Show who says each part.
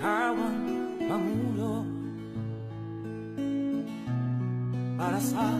Speaker 1: kawan mamulo. Para sa